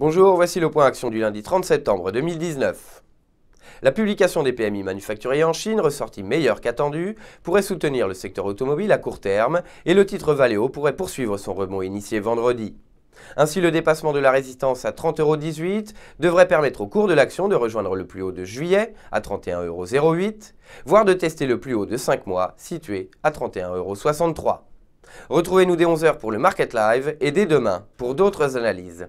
Bonjour, voici le point action du lundi 30 septembre 2019. La publication des PMI manufacturiers en Chine, ressortie meilleure qu'attendue, pourrait soutenir le secteur automobile à court terme et le titre Valeo pourrait poursuivre son rebond initié vendredi. Ainsi, le dépassement de la résistance à 30,18€ devrait permettre au cours de l'action de rejoindre le plus haut de juillet à 31,08€, voire de tester le plus haut de 5 mois situé à 31,63€. Retrouvez-nous dès 11h pour le Market Live et dès demain pour d'autres analyses.